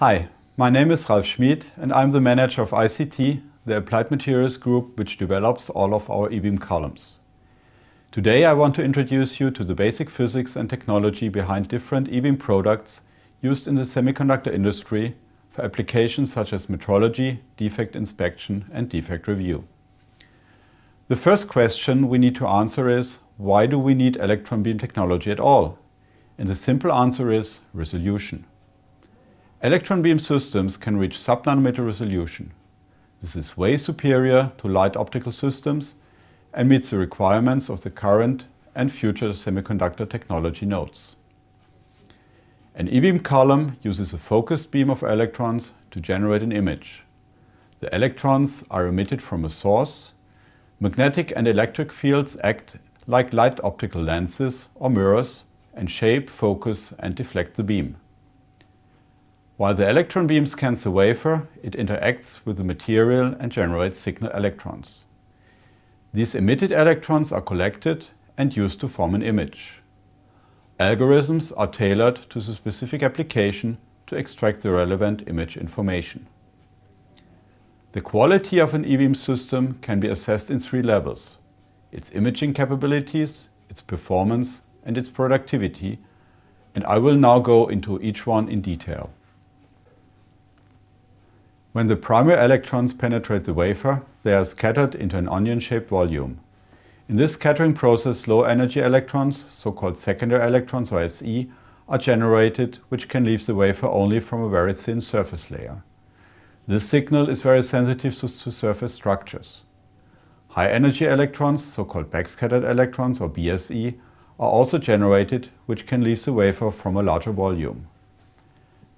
Hi, my name is Ralf Schmid and I'm the manager of ICT, the Applied Materials group which develops all of our e-beam columns. Today I want to introduce you to the basic physics and technology behind different e-beam products used in the semiconductor industry for applications such as metrology, defect inspection and defect review. The first question we need to answer is, why do we need electron beam technology at all? And the simple answer is resolution. Electron beam systems can reach sub-nanometer resolution. This is way superior to light optical systems and meets the requirements of the current and future semiconductor technology nodes. An e-beam column uses a focused beam of electrons to generate an image. The electrons are emitted from a source. Magnetic and electric fields act like light optical lenses or mirrors and shape, focus and deflect the beam. While the electron beam scans the wafer, it interacts with the material and generates signal electrons. These emitted electrons are collected and used to form an image. Algorithms are tailored to the specific application to extract the relevant image information. The quality of an e-beam system can be assessed in three levels. Its imaging capabilities, its performance and its productivity, and I will now go into each one in detail. When the primary electrons penetrate the wafer, they are scattered into an onion-shaped volume. In this scattering process, low-energy electrons, so-called secondary electrons or SE, are generated, which can leave the wafer only from a very thin surface layer. This signal is very sensitive to, surface structures. High-energy electrons, so-called backscattered electrons or BSE, are also generated, which can leave the wafer from a larger volume.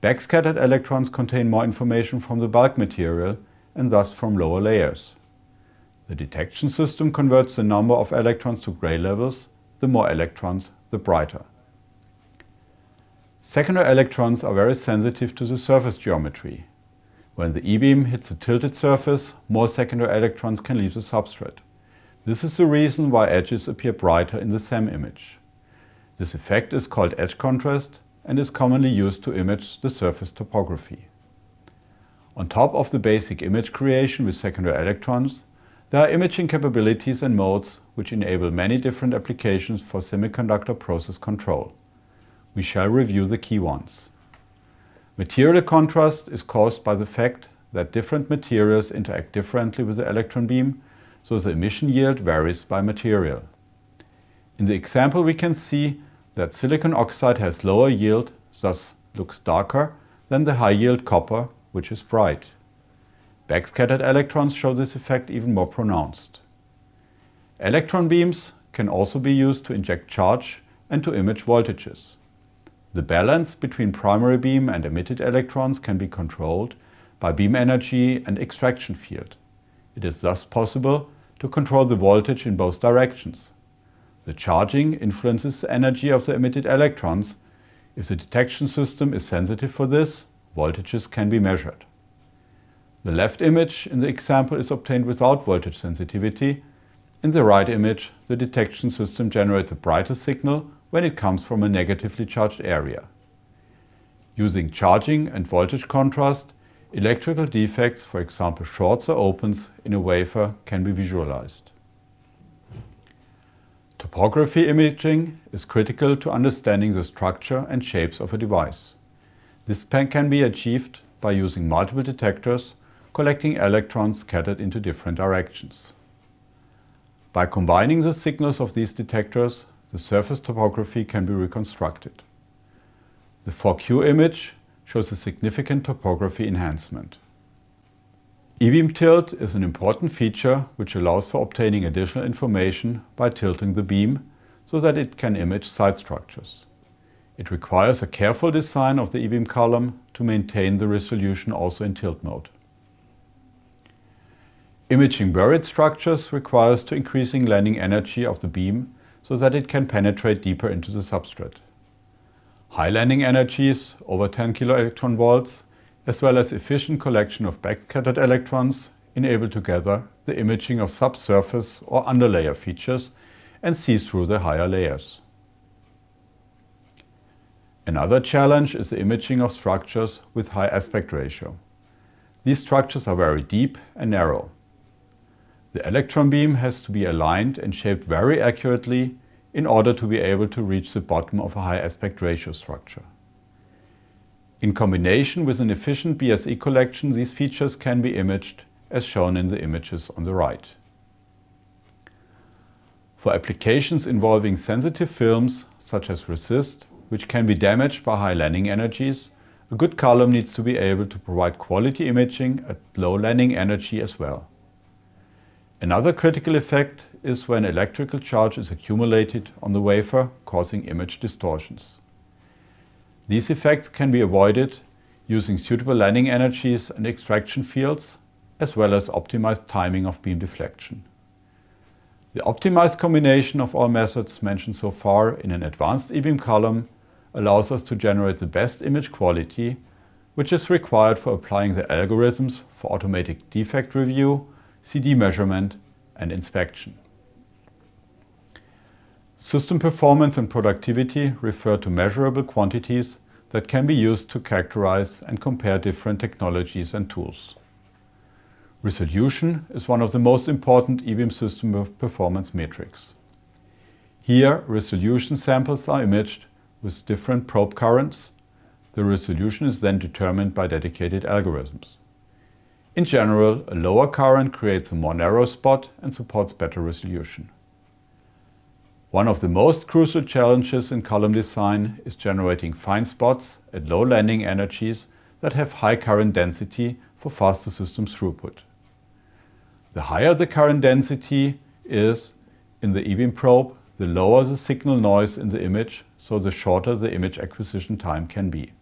Backscattered electrons contain more information from the bulk material and thus from lower layers. The detection system converts the number of electrons to gray levels. The more electrons, the brighter. Secondary electrons are very sensitive to the surface geometry. When the e-beam hits a tilted surface, more secondary electrons can leave the substrate. This is the reason why edges appear brighter in the SEM image. This effect is called edge contrast and is commonly used to image the surface topography. On top of the basic image creation with secondary electrons, there are imaging capabilities and modes which enable many different applications for semiconductor process control. We shall review the key ones. Material contrast is caused by the fact that different materials interact differently with the electron beam, so the emission yield varies by material. In the example we can see that silicon oxide has lower yield, thus looks darker, than the high yield copper, which is bright. Backscattered electrons show this effect even more pronounced. Electron beams can also be used to inject charge and to image voltages. The balance between primary beam and emitted electrons can be controlled by beam energy and extraction field. It is thus possible to control the voltage in both directions, the charging influences the energy of the emitted electrons. If the detection system is sensitive for this, voltages can be measured. The left image in the example is obtained without voltage sensitivity. In the right image, the detection system generates a brighter signal when it comes from a negatively charged area. Using charging and voltage contrast, electrical defects, for example shorts or opens, in a wafer can be visualized. Topography imaging is critical to understanding the structure and shapes of a device. This can be achieved by using multiple detectors collecting electrons scattered into different directions. By combining the signals of these detectors, the surface topography can be reconstructed. The 4Q image shows a significant topography enhancement. E-beam tilt is an important feature which allows for obtaining additional information by tilting the beam so that it can image side structures. It requires a careful design of the e-beam column to maintain the resolution also in tilt mode. Imaging buried structures requires to increasing landing energy of the beam so that it can penetrate deeper into the substrate. High landing energies, over 10 electron volts, as well as efficient collection of backscattered electrons enable together the imaging of subsurface or underlayer features and see through the higher layers. Another challenge is the imaging of structures with high aspect ratio. These structures are very deep and narrow. The electron beam has to be aligned and shaped very accurately in order to be able to reach the bottom of a high aspect ratio structure. In combination with an efficient BSE collection, these features can be imaged as shown in the images on the right. For applications involving sensitive films, such as resist, which can be damaged by high landing energies, a good column needs to be able to provide quality imaging at low landing energy as well. Another critical effect is when electrical charge is accumulated on the wafer, causing image distortions. These effects can be avoided using suitable landing energies and extraction fields, as well as optimized timing of beam deflection. The optimized combination of all methods mentioned so far in an advanced e-beam column allows us to generate the best image quality, which is required for applying the algorithms for automatic defect review, CD measurement and inspection. System performance and productivity refer to measurable quantities that can be used to characterize and compare different technologies and tools. Resolution is one of the most important e-beam system performance metrics. Here, resolution samples are imaged with different probe currents. The resolution is then determined by dedicated algorithms. In general, a lower current creates a more narrow spot and supports better resolution. One of the most crucial challenges in column design is generating fine spots at low landing energies that have high current density for faster system throughput. The higher the current density is in the e-beam probe, the lower the signal noise in the image, so the shorter the image acquisition time can be.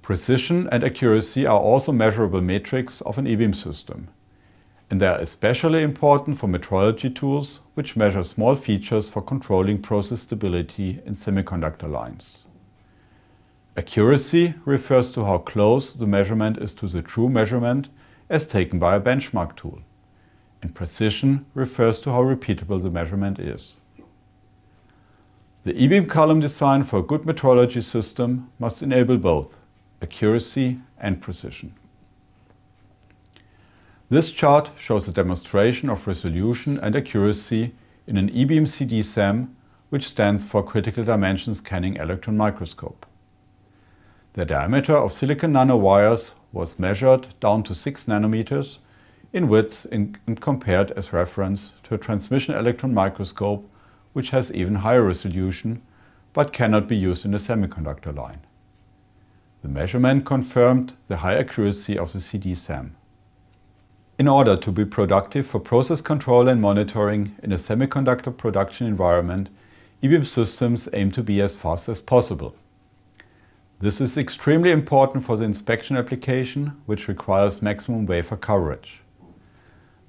Precision and accuracy are also measurable metrics of an e-beam system and they are especially important for metrology tools which measure small features for controlling process stability in semiconductor lines. Accuracy refers to how close the measurement is to the true measurement as taken by a benchmark tool. And precision refers to how repeatable the measurement is. The e-beam column design for a good metrology system must enable both accuracy and precision. This chart shows a demonstration of resolution and accuracy in an e-beam CD SEM, which stands for Critical Dimension Scanning Electron Microscope. The diameter of silicon nanowires was measured down to 6 nanometers in width and compared as reference to a transmission electron microscope which has even higher resolution but cannot be used in a semiconductor line. The measurement confirmed the high accuracy of the CD SEM. In order to be productive for process control and monitoring in a semiconductor production environment, e-beam systems aim to be as fast as possible. This is extremely important for the inspection application, which requires maximum wafer coverage.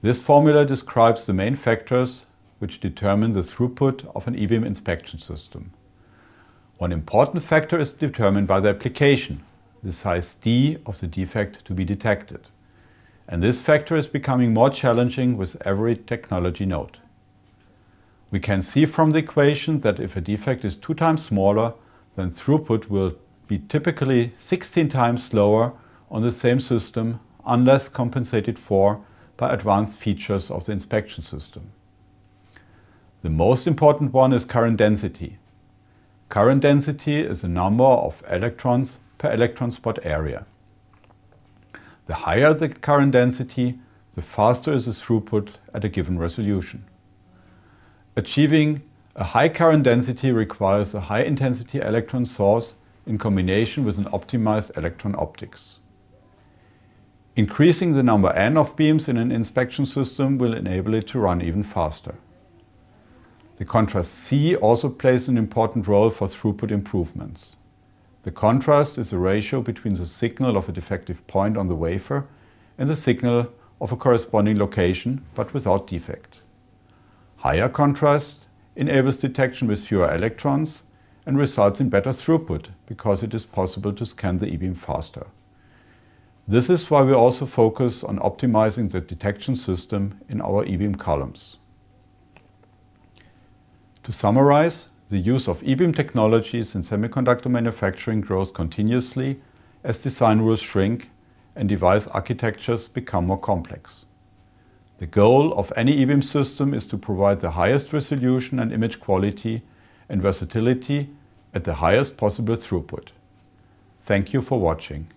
This formula describes the main factors which determine the throughput of an e-beam inspection system. One important factor is determined by the application, the size d of the defect to be detected and this factor is becoming more challenging with every technology node. We can see from the equation that if a defect is two times smaller, then throughput will be typically 16 times slower on the same system unless compensated for by advanced features of the inspection system. The most important one is current density. Current density is the number of electrons per electron spot area. The higher the current density, the faster is the throughput at a given resolution. Achieving a high current density requires a high intensity electron source in combination with an optimized electron optics. Increasing the number n of beams in an inspection system will enable it to run even faster. The contrast C also plays an important role for throughput improvements. The contrast is the ratio between the signal of a defective point on the wafer and the signal of a corresponding location, but without defect. Higher contrast enables detection with fewer electrons and results in better throughput because it is possible to scan the e-beam faster. This is why we also focus on optimizing the detection system in our e-beam columns. To summarize, The use of e-beam technologies in semiconductor manufacturing grows continuously as design rules shrink and device architectures become more complex. The goal of any e-beam system is to provide the highest resolution and image quality and versatility at the highest possible throughput. Thank you for watching.